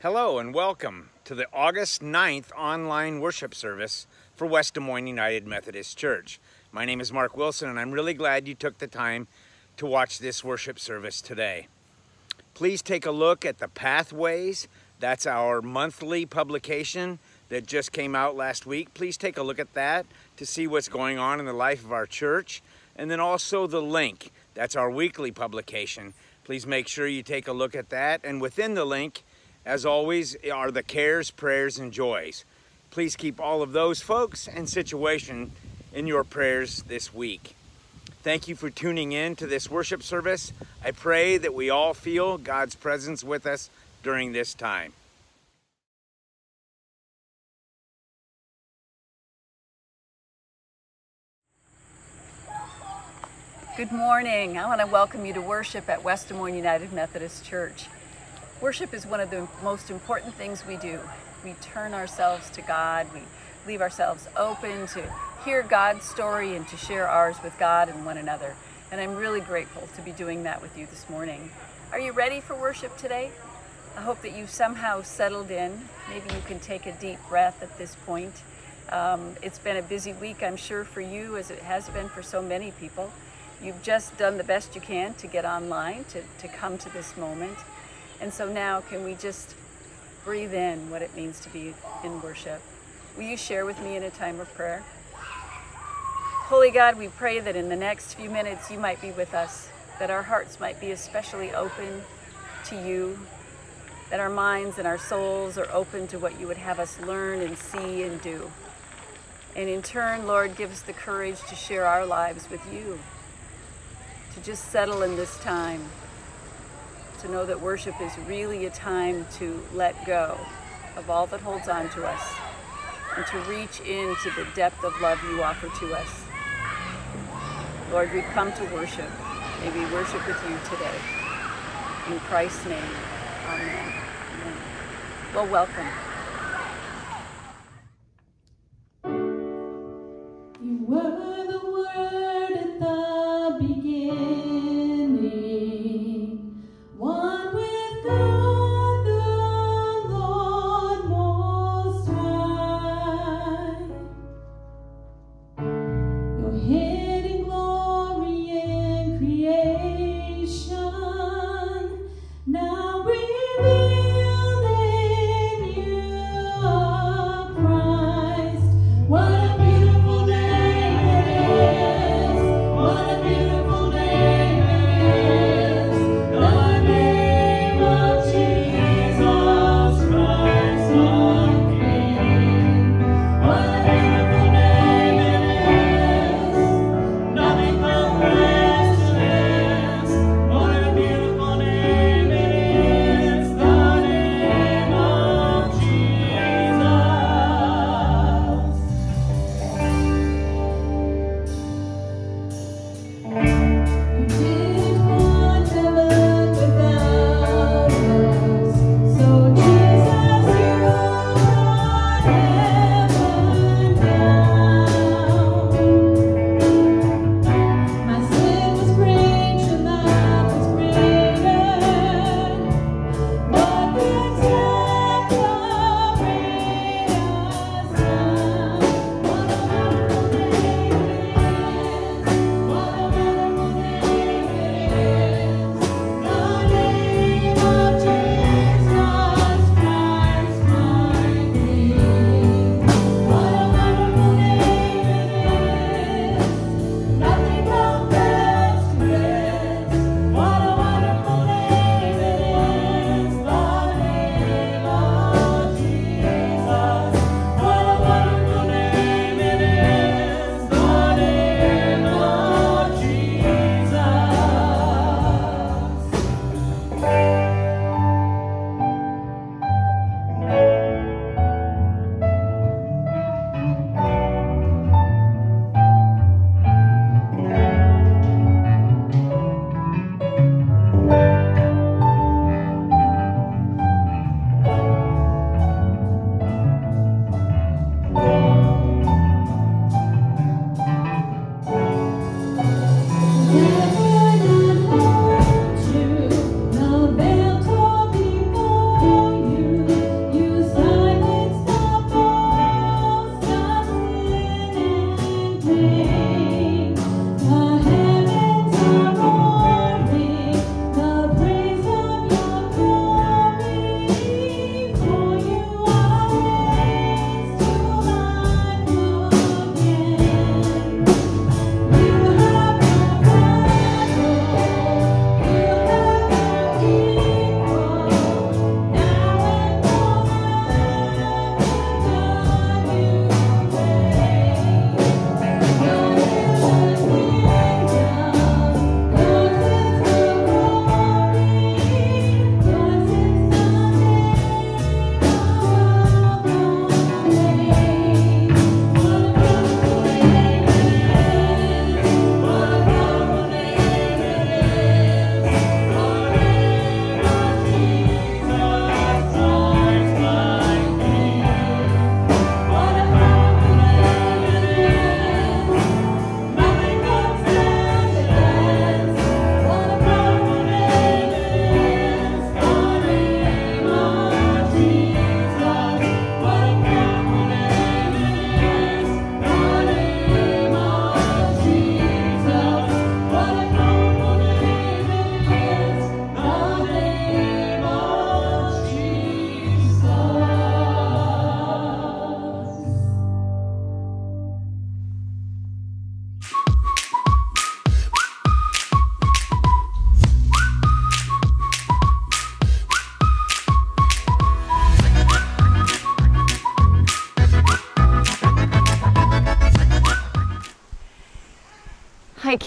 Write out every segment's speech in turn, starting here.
Hello and welcome to the August 9th online worship service for West Des Moines United Methodist Church. My name is Mark Wilson and I'm really glad you took the time to watch this worship service today. Please take a look at the Pathways. That's our monthly publication that just came out last week. Please take a look at that to see what's going on in the life of our church. And then also the link. That's our weekly publication. Please make sure you take a look at that. And within the link, as always, are the cares, prayers, and joys. Please keep all of those folks and situation in your prayers this week. Thank you for tuning in to this worship service. I pray that we all feel God's presence with us during this time. Good morning. I want to welcome you to worship at West Des Moines United Methodist Church. Worship is one of the most important things we do. We turn ourselves to God. We leave ourselves open to hear God's story and to share ours with God and one another. And I'm really grateful to be doing that with you this morning. Are you ready for worship today? I hope that you've somehow settled in. Maybe you can take a deep breath at this point. Um, it's been a busy week, I'm sure, for you, as it has been for so many people. You've just done the best you can to get online, to, to come to this moment. And so now, can we just breathe in what it means to be in worship? Will you share with me in a time of prayer? Holy God, we pray that in the next few minutes you might be with us, that our hearts might be especially open to you, that our minds and our souls are open to what you would have us learn and see and do. And in turn, Lord, give us the courage to share our lives with you, to just settle in this time to know that worship is really a time to let go of all that holds on to us and to reach into the depth of love you offer to us. Lord, we've come to worship. May we worship with you today. In Christ's name, amen. amen. Well, welcome.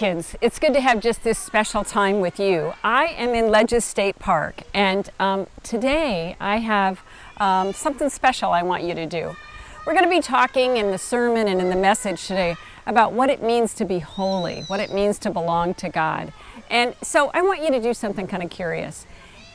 Kids. It's good to have just this special time with you. I am in Ledges State Park, and um, today I have um, something special I want you to do. We're going to be talking in the sermon and in the message today about what it means to be holy, what it means to belong to God. And so I want you to do something kind of curious.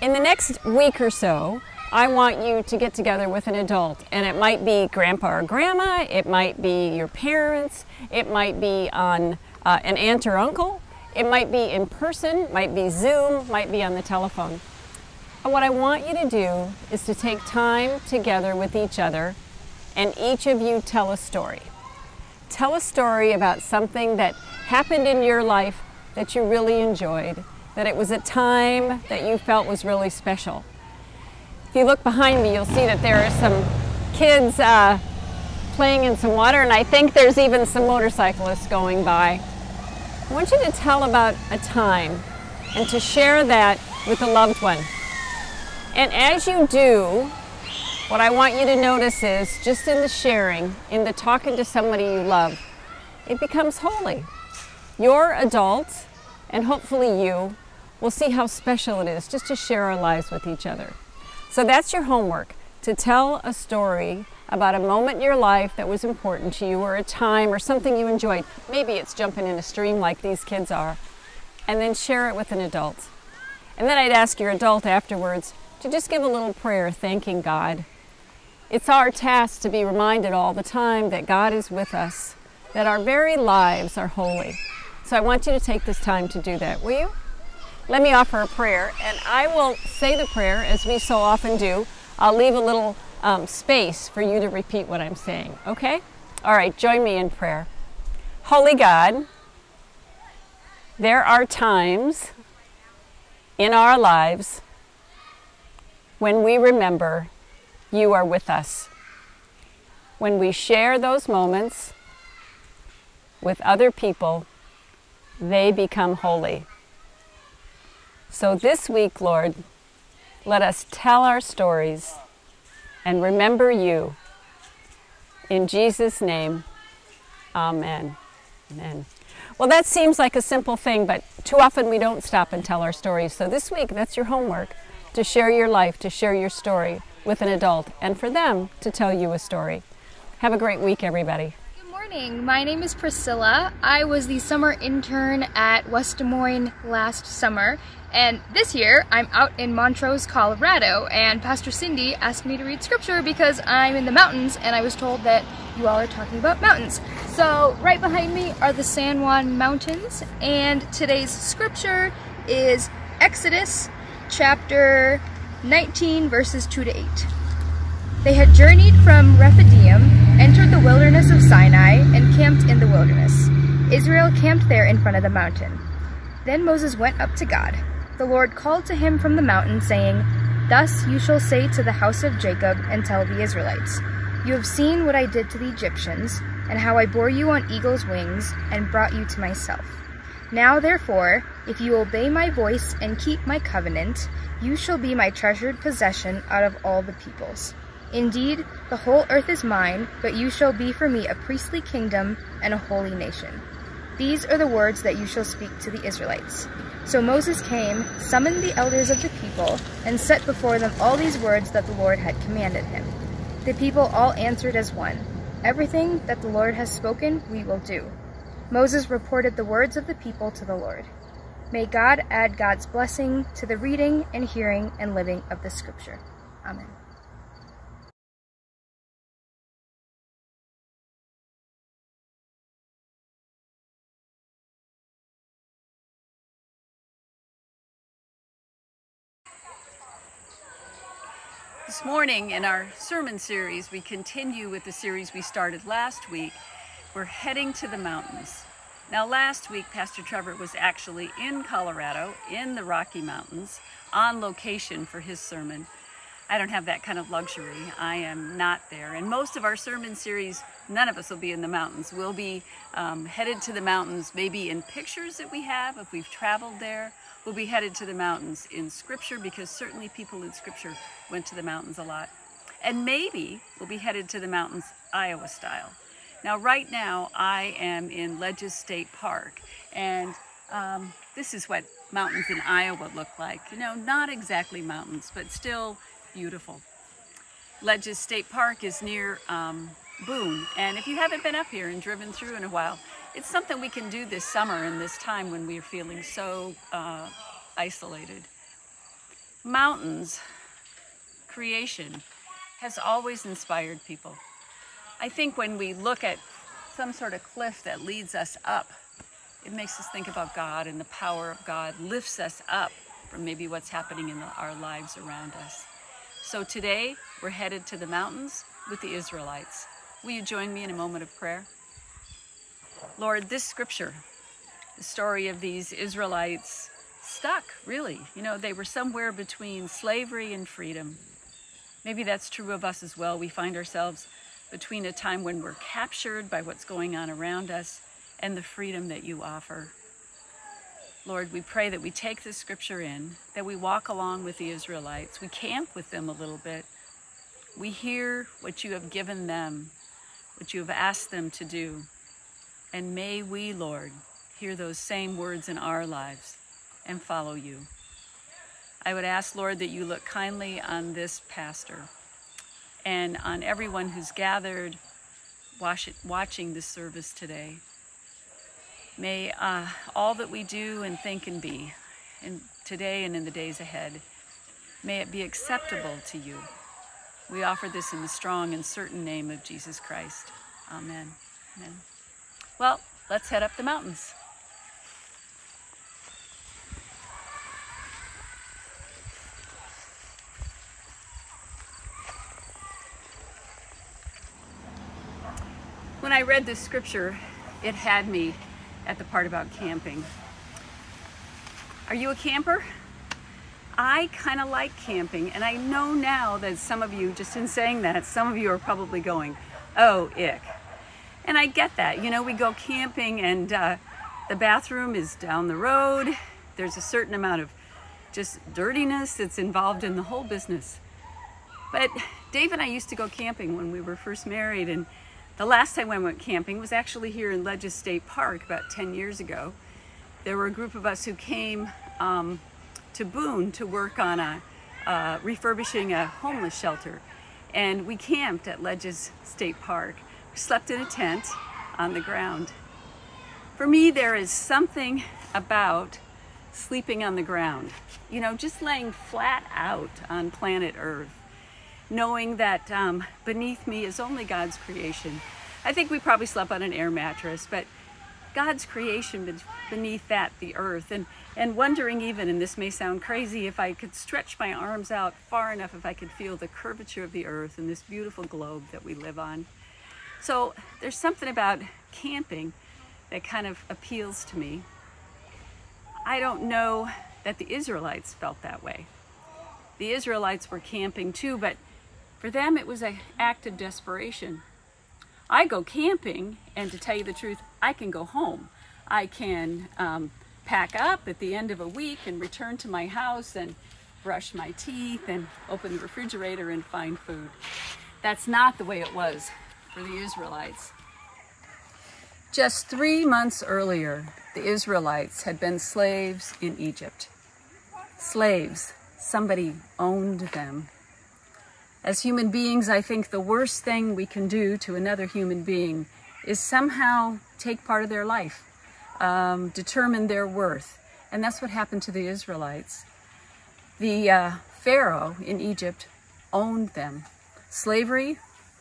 In the next week or so, I want you to get together with an adult, and it might be grandpa or grandma, it might be your parents, it might be on uh, an aunt or uncle, it might be in person, might be Zoom, might be on the telephone. And what I want you to do is to take time together with each other, and each of you tell a story. Tell a story about something that happened in your life that you really enjoyed, that it was a time that you felt was really special. If you look behind me, you'll see that there are some kids uh, playing in some water, and I think there's even some motorcyclists going by. I want you to tell about a time and to share that with a loved one. And as you do, what I want you to notice is just in the sharing, in the talking to somebody you love, it becomes holy. Your adult, and hopefully you, will see how special it is just to share our lives with each other. So that's your homework to tell a story about a moment in your life that was important to you, or a time, or something you enjoyed. Maybe it's jumping in a stream like these kids are, and then share it with an adult. And then I'd ask your adult afterwards to just give a little prayer thanking God. It's our task to be reminded all the time that God is with us, that our very lives are holy. So I want you to take this time to do that, will you? let me offer a prayer, and I will say the prayer as we so often do. I'll leave a little um, space for you to repeat what I'm saying, okay? All right, join me in prayer. Holy God, there are times in our lives when we remember you are with us. When we share those moments with other people, they become holy. So this week, Lord, let us tell our stories and remember you. In Jesus' name, amen. Amen. Well, that seems like a simple thing, but too often we don't stop and tell our stories. So this week, that's your homework to share your life, to share your story with an adult, and for them to tell you a story. Have a great week, everybody Good morning. My name is Priscilla. I was the summer intern at West Des Moines last summer, and this year I'm out in Montrose, Colorado, and Pastor Cindy asked me to read scripture because I'm in the mountains and I was told that you all are talking about mountains. So right behind me are the San Juan Mountains, and today's scripture is Exodus chapter 19 verses 2 to 8. They had journeyed from Rephidim entered the wilderness of Sinai, and camped in the wilderness. Israel camped there in front of the mountain. Then Moses went up to God. The Lord called to him from the mountain, saying, Thus you shall say to the house of Jacob and tell the Israelites, You have seen what I did to the Egyptians, and how I bore you on eagle's wings, and brought you to myself. Now therefore, if you obey my voice and keep my covenant, you shall be my treasured possession out of all the peoples. Indeed, the whole earth is mine, but you shall be for me a priestly kingdom and a holy nation. These are the words that you shall speak to the Israelites. So Moses came, summoned the elders of the people, and set before them all these words that the Lord had commanded him. The people all answered as one, Everything that the Lord has spoken, we will do. Moses reported the words of the people to the Lord. May God add God's blessing to the reading and hearing and living of the scripture. Amen. This morning in our sermon series, we continue with the series we started last week. We're heading to the mountains. Now, last week, Pastor Trevor was actually in Colorado, in the Rocky Mountains, on location for his sermon. I don't have that kind of luxury. I am not there. And most of our sermon series, none of us will be in the mountains. We'll be um, headed to the mountains, maybe in pictures that we have, if we've traveled there, will be headed to the mountains in Scripture because certainly people in Scripture went to the mountains a lot. And maybe we'll be headed to the mountains Iowa style. Now, right now, I am in Ledges State Park, and um, this is what mountains in Iowa look like. You know, not exactly mountains, but still beautiful. Ledges State Park is near um, Boone, and if you haven't been up here and driven through in a while, it's something we can do this summer in this time when we are feeling so uh, isolated. Mountains, creation, has always inspired people. I think when we look at some sort of cliff that leads us up, it makes us think about God and the power of God lifts us up from maybe what's happening in the, our lives around us. So today we're headed to the mountains with the Israelites. Will you join me in a moment of prayer? Lord, this scripture, the story of these Israelites stuck, really. You know, they were somewhere between slavery and freedom. Maybe that's true of us as well. We find ourselves between a time when we're captured by what's going on around us and the freedom that you offer. Lord, we pray that we take this scripture in, that we walk along with the Israelites, we camp with them a little bit, we hear what you have given them, what you have asked them to do, and may we, Lord, hear those same words in our lives and follow you. I would ask, Lord, that you look kindly on this pastor and on everyone who's gathered watching this service today. May uh, all that we do and think and be in today and in the days ahead, may it be acceptable to you. We offer this in the strong and certain name of Jesus Christ. Amen. Amen. Well, let's head up the mountains. When I read this scripture, it had me at the part about camping. Are you a camper? I kind of like camping, and I know now that some of you, just in saying that, some of you are probably going, oh, ick. And I get that. You know, we go camping and uh, the bathroom is down the road. There's a certain amount of just dirtiness that's involved in the whole business. But Dave and I used to go camping when we were first married, and the last time I went camping was actually here in Ledges State Park about 10 years ago. There were a group of us who came um, to Boone to work on a, uh, refurbishing a homeless shelter. And we camped at Ledges State Park. Slept in a tent on the ground. For me, there is something about sleeping on the ground. You know, just laying flat out on planet Earth knowing that um, beneath me is only God's creation. I think we probably slept on an air mattress, but God's creation beneath that, the earth, and, and wondering even, and this may sound crazy, if I could stretch my arms out far enough, if I could feel the curvature of the earth and this beautiful globe that we live on. So there's something about camping that kind of appeals to me. I don't know that the Israelites felt that way. The Israelites were camping too, but for them, it was an act of desperation. I go camping, and to tell you the truth, I can go home. I can um, pack up at the end of a week and return to my house and brush my teeth and open the refrigerator and find food. That's not the way it was for the Israelites. Just three months earlier, the Israelites had been slaves in Egypt. Slaves, somebody owned them. As human beings, I think the worst thing we can do to another human being is somehow take part of their life, um, determine their worth. And that's what happened to the Israelites. The uh, Pharaoh in Egypt owned them. Slavery,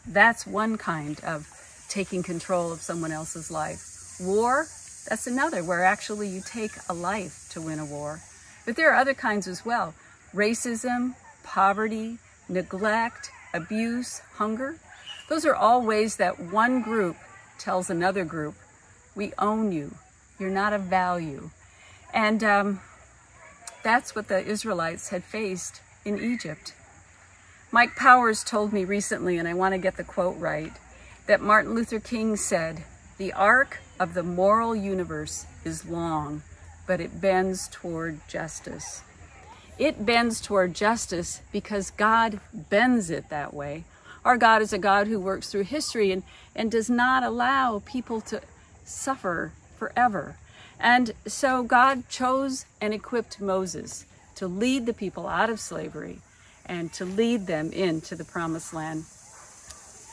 that's one kind of taking control of someone else's life. War, that's another, where actually you take a life to win a war. But there are other kinds as well. Racism, poverty, neglect, abuse, hunger. Those are all ways that one group tells another group, we own you. You're not of value. And um, that's what the Israelites had faced in Egypt. Mike Powers told me recently, and I want to get the quote right, that Martin Luther King said, the arc of the moral universe is long, but it bends toward justice. It bends toward justice because God bends it that way. Our God is a God who works through history and, and does not allow people to suffer forever. And so God chose and equipped Moses to lead the people out of slavery and to lead them into the promised land.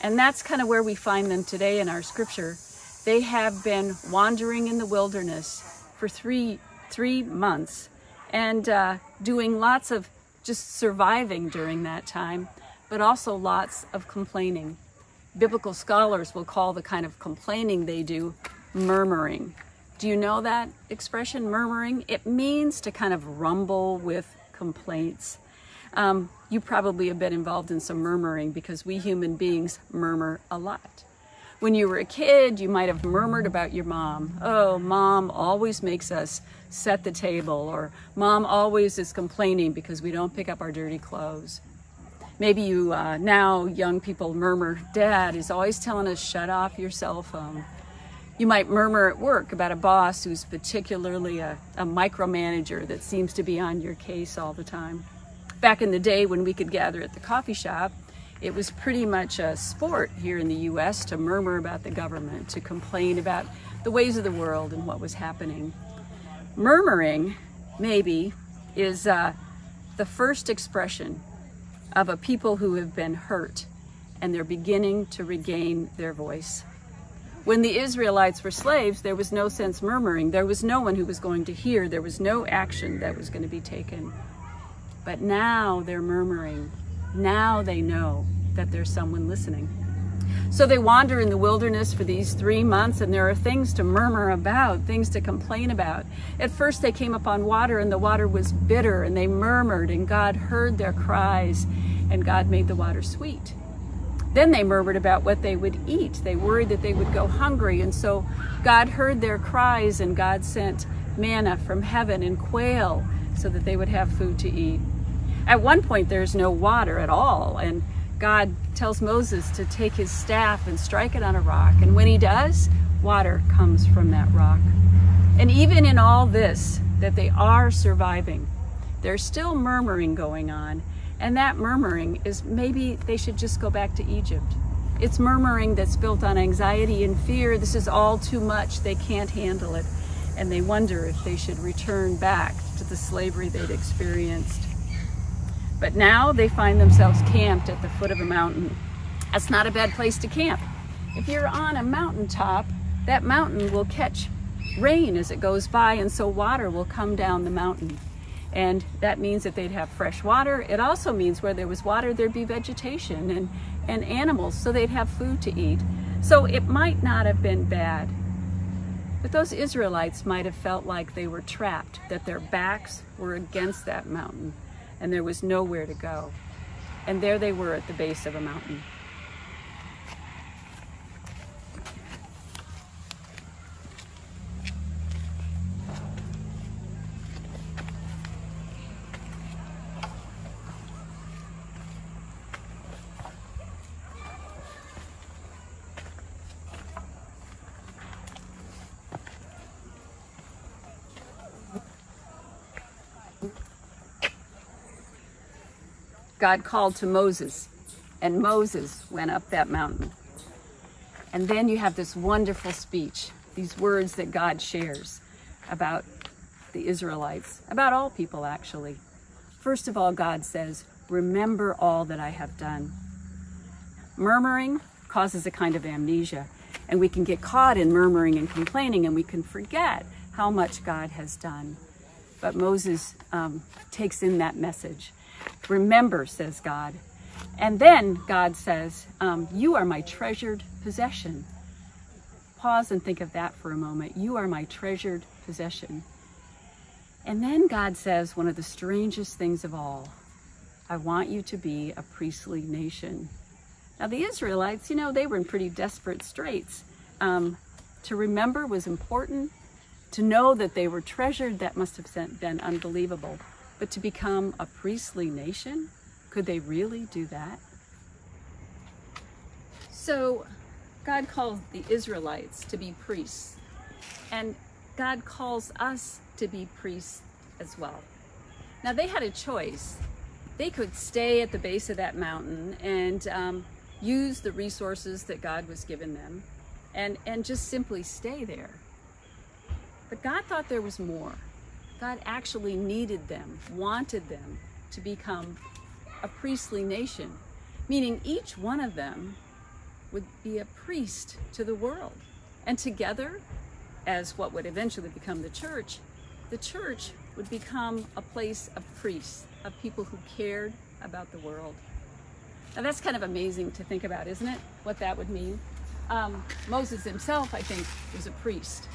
And that's kind of where we find them today in our scripture. They have been wandering in the wilderness for three, three months and uh, doing lots of just surviving during that time, but also lots of complaining. Biblical scholars will call the kind of complaining they do murmuring. Do you know that expression, murmuring? It means to kind of rumble with complaints. Um, you probably have been involved in some murmuring because we human beings murmur a lot. When you were a kid, you might have murmured about your mom. Oh, mom always makes us set the table, or mom always is complaining because we don't pick up our dirty clothes. Maybe you uh, now, young people, murmur, Dad is always telling us, shut off your cell phone. You might murmur at work about a boss who's particularly a, a micromanager that seems to be on your case all the time back in the day when we could gather at the coffee shop, it was pretty much a sport here in the US to murmur about the government, to complain about the ways of the world and what was happening. Murmuring, maybe, is uh, the first expression of a people who have been hurt and they're beginning to regain their voice. When the Israelites were slaves, there was no sense murmuring. There was no one who was going to hear. There was no action that was going to be taken. But now they're murmuring. Now they know that there's someone listening. So they wander in the wilderness for these three months, and there are things to murmur about, things to complain about. At first, they came upon water, and the water was bitter, and they murmured, and God heard their cries, and God made the water sweet. Then they murmured about what they would eat. They worried that they would go hungry, and so God heard their cries, and God sent manna from heaven and quail so that they would have food to eat. At one point, there's no water at all, and God tells Moses to take his staff and strike it on a rock. And when he does, water comes from that rock. And even in all this, that they are surviving, there's still murmuring going on. And that murmuring is maybe they should just go back to Egypt. It's murmuring that's built on anxiety and fear. This is all too much. They can't handle it. And they wonder if they should return back to the slavery they'd experienced. But now they find themselves camped at the foot of a mountain. That's not a bad place to camp. If you're on a mountaintop, that mountain will catch rain as it goes by, and so water will come down the mountain. And that means that they'd have fresh water. It also means where there was water, there'd be vegetation and, and animals, so they'd have food to eat. So it might not have been bad. But those Israelites might have felt like they were trapped, that their backs were against that mountain and there was nowhere to go. And there they were at the base of a mountain. God called to Moses, and Moses went up that mountain. And then you have this wonderful speech, these words that God shares about the Israelites, about all people actually. First of all, God says, Remember all that I have done. Murmuring causes a kind of amnesia, and we can get caught in murmuring and complaining, and we can forget how much God has done. But Moses um, takes in that message Remember, says God. And then God says, um, You are my treasured possession. Pause and think of that for a moment. You are my treasured possession. And then God says one of the strangest things of all I want you to be a priestly nation. Now, the Israelites, you know, they were in pretty desperate straits. Um, to remember was important. To know that they were treasured, that must have been unbelievable. But to become a priestly nation, could they really do that? So God called the Israelites to be priests, and God calls us to be priests as well. Now they had a choice. They could stay at the base of that mountain and um, use the resources that God was given them, and, and just simply stay there. But God thought there was more. God actually needed them, wanted them to become a priestly nation, meaning each one of them would be a priest to the world. And together, as what would eventually become the church, the church would become a place of priests, of people who cared about the world. Now that's kind of amazing to think about, isn't it? What that would mean. Um, Moses himself, I think, was a priest.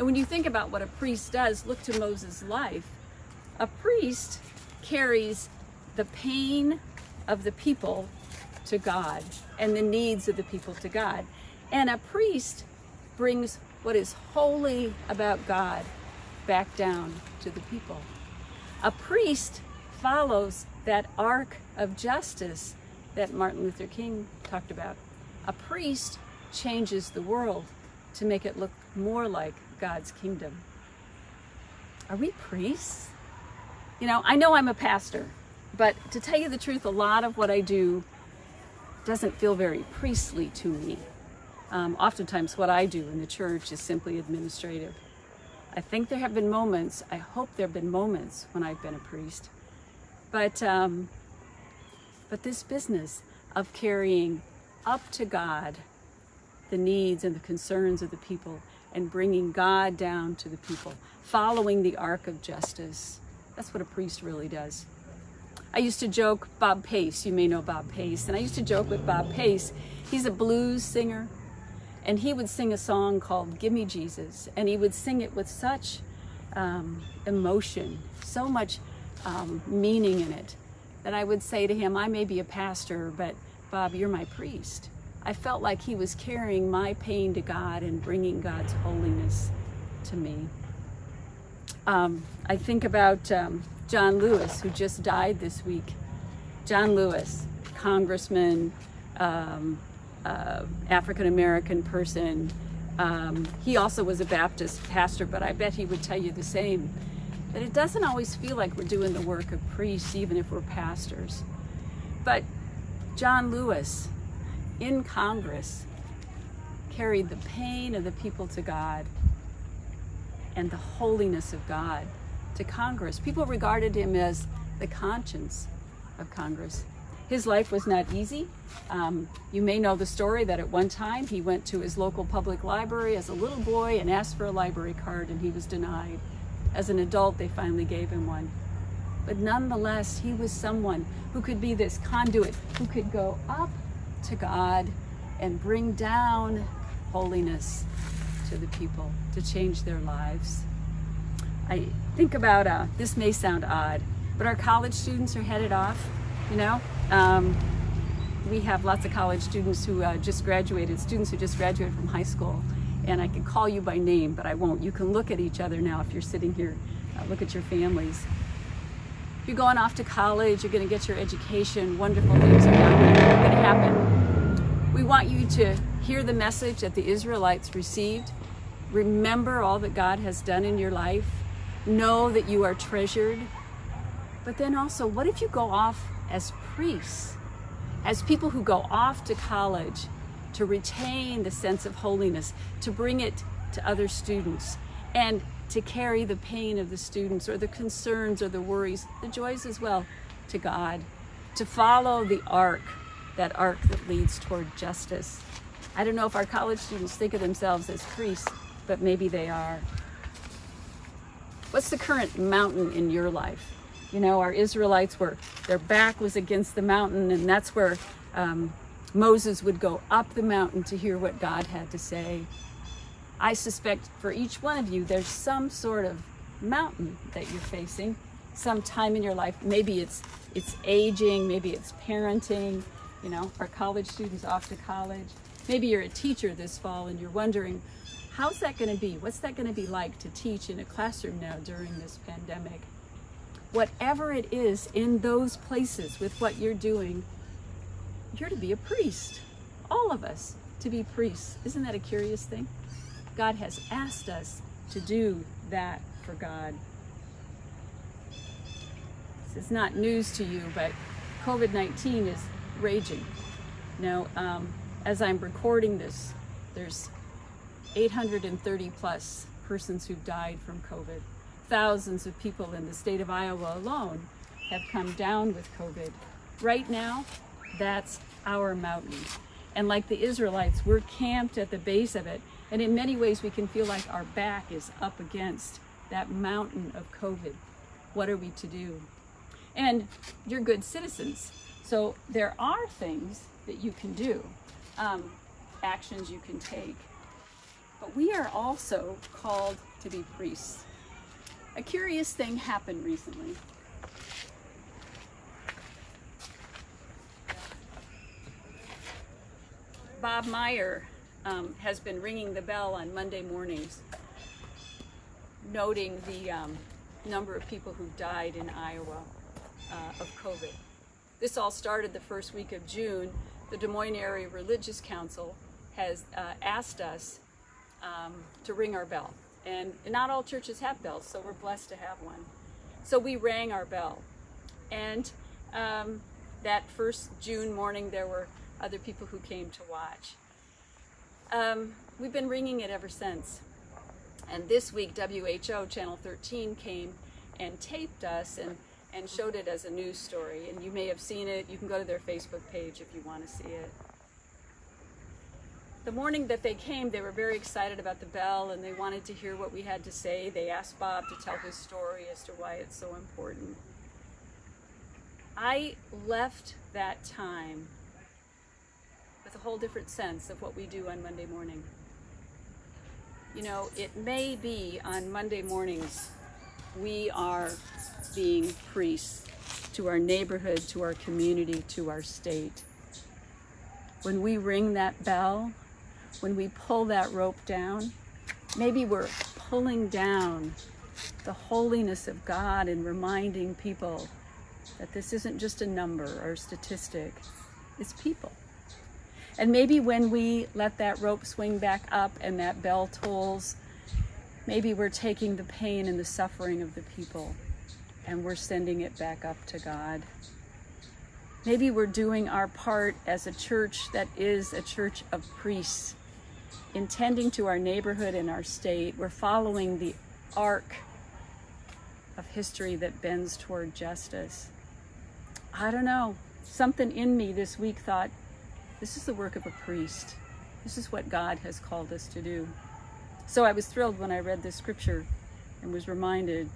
And when you think about what a priest does, look to Moses' life. A priest carries the pain of the people to God and the needs of the people to God. And a priest brings what is holy about God back down to the people. A priest follows that arc of justice that Martin Luther King talked about. A priest changes the world to make it look more like God's kingdom. Are we priests? You know, I know I'm a pastor, but to tell you the truth, a lot of what I do doesn't feel very priestly to me. Um, oftentimes, what I do in the church is simply administrative. I think there have been moments, I hope there have been moments when I've been a priest, but, um, but this business of carrying up to God the needs and the concerns of the people and bringing God down to the people, following the arc of justice, that's what a priest really does. I used to joke, Bob Pace, you may know Bob Pace, and I used to joke with Bob Pace. He's a blues singer, and he would sing a song called Give Me Jesus, and he would sing it with such um, emotion, so much um, meaning in it, that I would say to him, I may be a pastor, but Bob, you're my priest. I felt like he was carrying my pain to God and bringing God's holiness to me. Um, I think about um, John Lewis, who just died this week. John Lewis, congressman, um, uh, African American person. Um, he also was a Baptist pastor, but I bet he would tell you the same that it doesn't always feel like we're doing the work of priests, even if we're pastors. But John Lewis in Congress carried the pain of the people to God and the holiness of God to Congress. People regarded him as the conscience of Congress. His life was not easy. Um, you may know the story that at one time he went to his local public library as a little boy and asked for a library card and he was denied. As an adult, they finally gave him one. But nonetheless, he was someone who could be this conduit, who could go up to God and bring down holiness to the people to change their lives. I think about, uh, this may sound odd, but our college students are headed off, you know? Um, we have lots of college students who uh, just graduated, students who just graduated from high school, and I can call you by name, but I won't. You can look at each other now if you're sitting here, uh, look at your families. You're going off to college, you're going to get your education, wonderful things are happening, happen. We want you to hear the message that the Israelites received. Remember all that God has done in your life. Know that you are treasured. But then also, what if you go off as priests, as people who go off to college to retain the sense of holiness, to bring it to other students, and to carry the pain of the students or the concerns or the worries, the joys as well, to God, to follow the arc, that arc that leads toward justice. I don't know if our college students think of themselves as priests, but maybe they are. What's the current mountain in your life? You know, our Israelites were, their back was against the mountain, and that's where um, Moses would go up the mountain to hear what God had to say. I suspect for each one of you, there's some sort of mountain that you're facing some time in your life. Maybe it's it's aging, maybe it's parenting, you know, our college students off to college. Maybe you're a teacher this fall and you're wondering, how's that going to be? What's that going to be like to teach in a classroom now during this pandemic? Whatever it is in those places with what you're doing, you're to be a priest. All of us to be priests. Isn't that a curious thing? God has asked us to do that for God. This is not news to you, but COVID 19 is raging. Now, um, as I'm recording this, there's 830 plus persons who've died from COVID. Thousands of people in the state of Iowa alone have come down with COVID. Right now, that's our mountain. And like the Israelites, we're camped at the base of it. And in many ways, we can feel like our back is up against that mountain of COVID. What are we to do? And you're good citizens. So there are things that you can do, um, actions you can take. But we are also called to be priests. A curious thing happened recently. Bob Meyer um, has been ringing the bell on Monday mornings, noting the um, number of people who died in Iowa uh, of COVID. This all started the first week of June. The Des Moines Area Religious Council has uh, asked us um, to ring our bell. And not all churches have bells, so we're blessed to have one. So we rang our bell. And um, that first June morning, there were other people who came to watch. Um, we've been ringing it ever since. And this week, WHO Channel 13 came and taped us and, and showed it as a news story. And you may have seen it. You can go to their Facebook page if you want to see it. The morning that they came, they were very excited about the bell and they wanted to hear what we had to say. They asked Bob to tell his story as to why it's so important. I left that time with a whole different sense of what we do on Monday morning. You know, it may be on Monday mornings we are being priests to our neighborhood, to our community, to our state. When we ring that bell, when we pull that rope down, maybe we're pulling down the holiness of God and reminding people that this isn't just a number or a statistic, it's people. And maybe when we let that rope swing back up and that bell tolls, maybe we're taking the pain and the suffering of the people and we're sending it back up to God. Maybe we're doing our part as a church that is a church of priests, intending to our neighborhood and our state. We're following the arc of history that bends toward justice. I don't know. Something in me this week thought, this is the work of a priest. This is what God has called us to do. So I was thrilled when I read this scripture and was reminded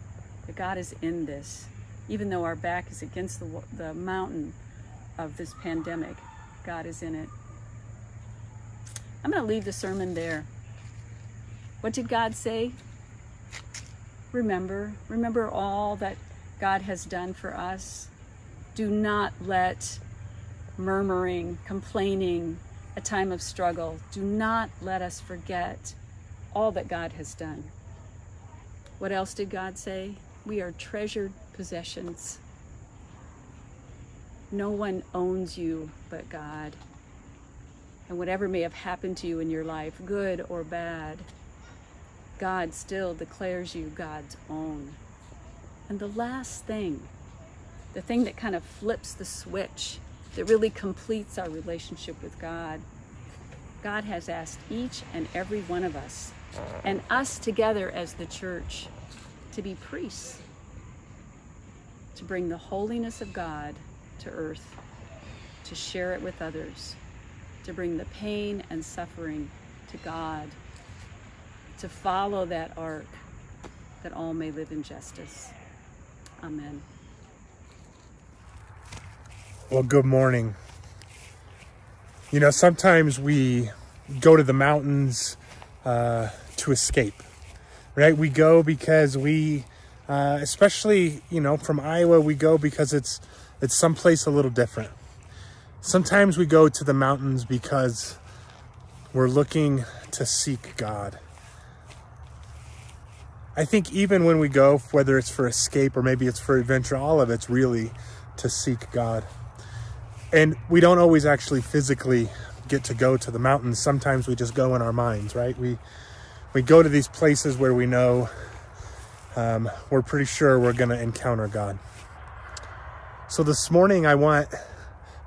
that God is in this. Even though our back is against the, the mountain of this pandemic, God is in it. I'm going to leave the sermon there. What did God say? Remember, remember all that God has done for us. Do not let murmuring, complaining, a time of struggle, do not let us forget all that God has done. What else did God say? We are treasured possessions. No one owns you but God. And whatever may have happened to you in your life, good or bad, God still declares you God's own. And the last thing, the thing that kind of flips the switch, that really completes our relationship with God, God has asked each and every one of us, and us together as the church, to be priests, to bring the holiness of God to earth, to share it with others, to bring the pain and suffering to God, to follow that arc that all may live in justice. Amen. Well, good morning. You know, sometimes we go to the mountains uh, to escape, right? We go because we, uh, especially you know, from Iowa, we go because it's it's someplace a little different. Sometimes we go to the mountains because we're looking to seek God. I think even when we go, whether it's for escape or maybe it's for adventure, all of it's really to seek God. And we don't always actually physically get to go to the mountains. Sometimes we just go in our minds, right? We we go to these places where we know um, we're pretty sure we're going to encounter God. So this morning I want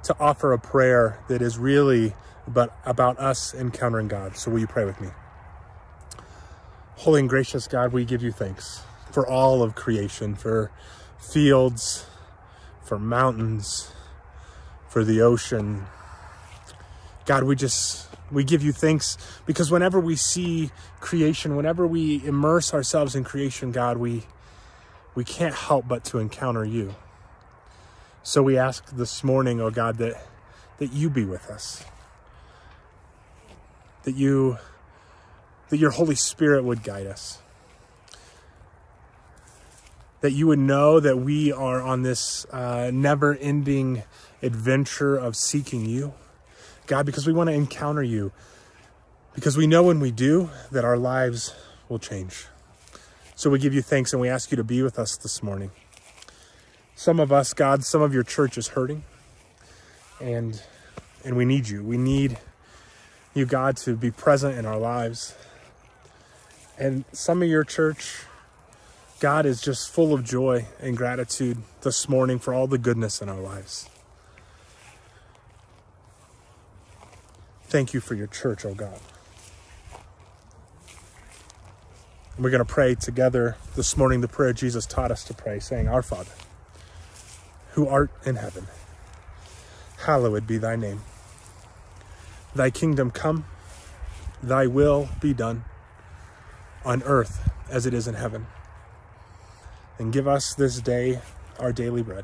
to offer a prayer that is really about, about us encountering God. So will you pray with me? Holy and gracious God, we give you thanks for all of creation, for fields, for mountains, for the ocean. God, we just, we give you thanks because whenever we see creation, whenever we immerse ourselves in creation, God, we, we can't help but to encounter you. So we ask this morning, oh God, that, that you be with us. That you, that your Holy Spirit would guide us. That you would know that we are on this uh, never ending adventure of seeking you. God, because we want to encounter you. Because we know when we do that our lives will change. So we give you thanks and we ask you to be with us this morning. Some of us, God, some of your church is hurting. And and we need you. We need you, God, to be present in our lives. And some of your church, God is just full of joy and gratitude this morning for all the goodness in our lives. Thank you for your church, oh God. And we're going to pray together this morning the prayer Jesus taught us to pray, saying, Our Father, who art in heaven, hallowed be thy name. Thy kingdom come, thy will be done, on earth as it is in heaven. And give us this day our daily bread.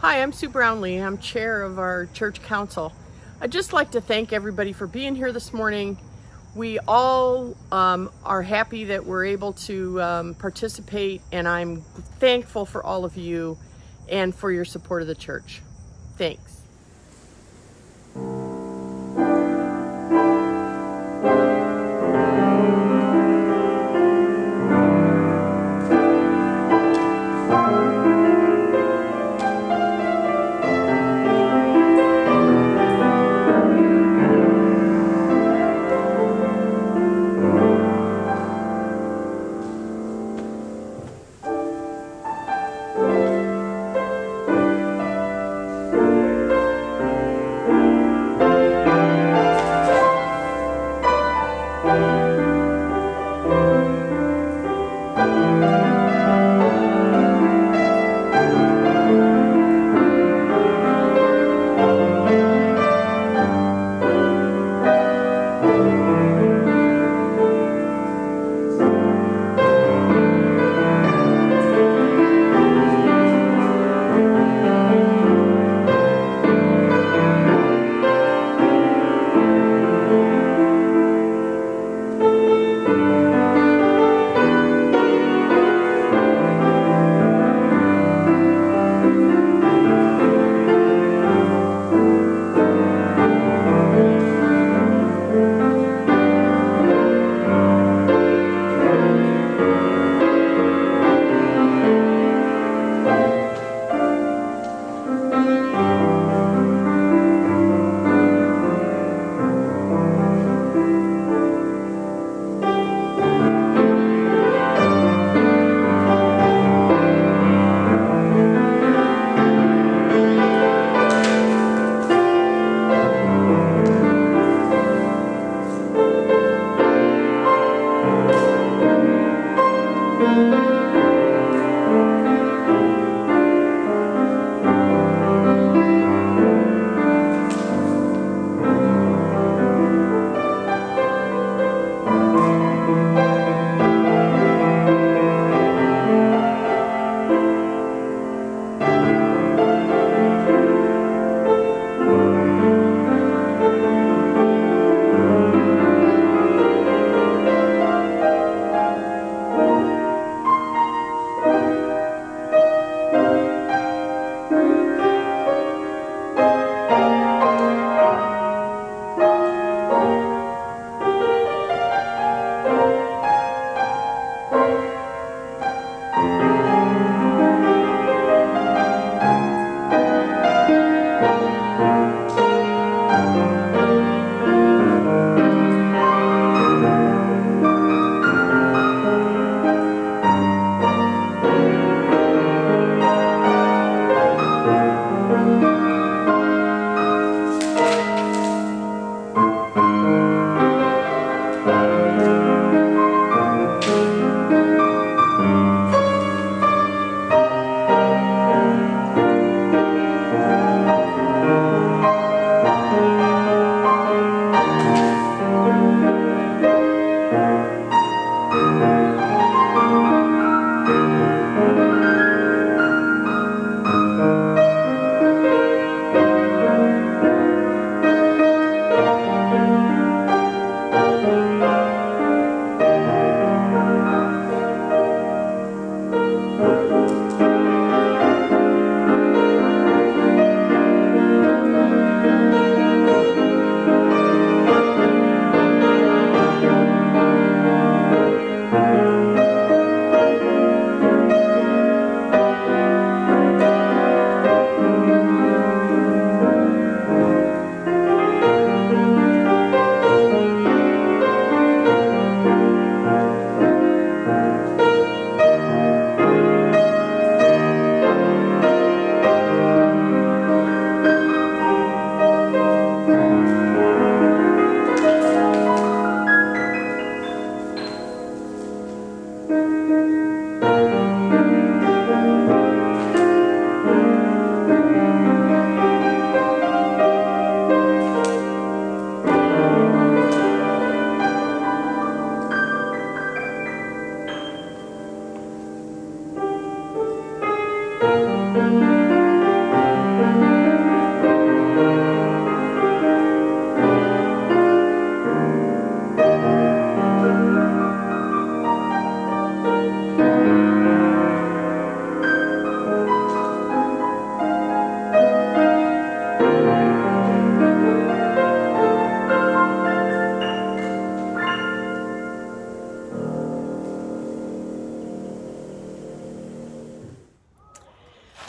Hi, I'm Sue Brownlee. I'm chair of our church council. I'd just like to thank everybody for being here this morning. We all um, are happy that we're able to um, participate, and I'm thankful for all of you and for your support of the church. Thanks.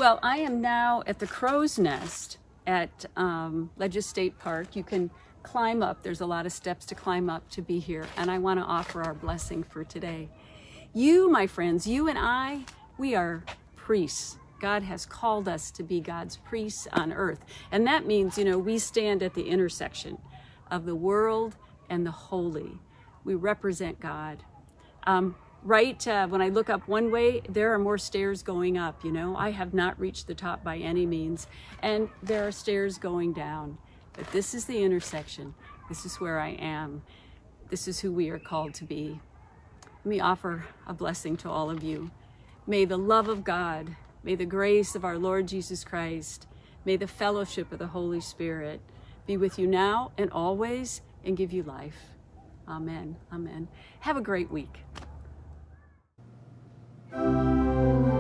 So I am now at the Crow's Nest at um, Ledges State Park. You can climb up. There's a lot of steps to climb up to be here. And I want to offer our blessing for today. You, my friends, you and I, we are priests. God has called us to be God's priests on earth. And that means, you know, we stand at the intersection of the world and the holy. We represent God. Um, right uh, when I look up one way, there are more stairs going up. You know, I have not reached the top by any means, and there are stairs going down. But this is the intersection. This is where I am. This is who we are called to be. Let me offer a blessing to all of you. May the love of God, may the grace of our Lord Jesus Christ, may the fellowship of the Holy Spirit be with you now and always and give you life. Amen. Amen. Have a great week. Música